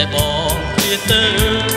តែបងព្រាទៅ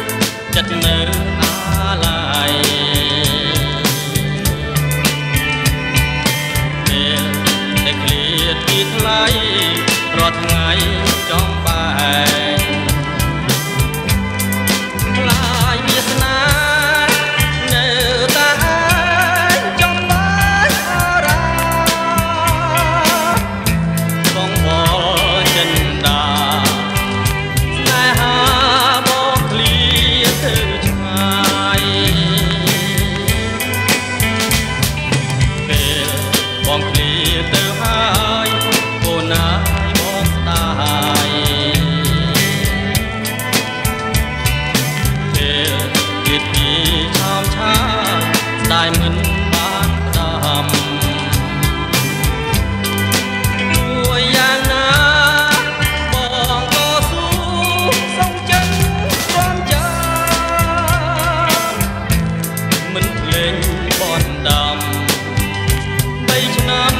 ឆោមឆាស្ដាយមិនបានផ្ដាំមួយយ៉ាងណាបងក៏ស៊ូសុំចិត្តព្រមចាមិនភ្លេងបនដំបីឆ្នាំ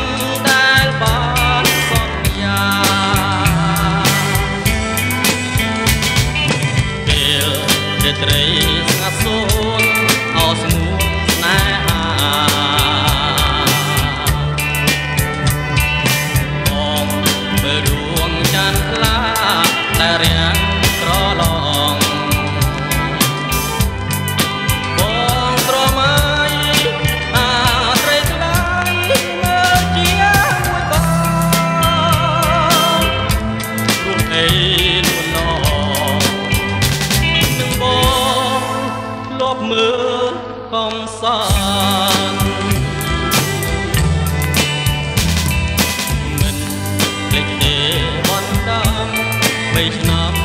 ដែលបានសន្យាពេលរាត្រីស្ងាត់សូន្យ កំសាន្តមិនភ្លេចទេបនដំបីឆ្នាំ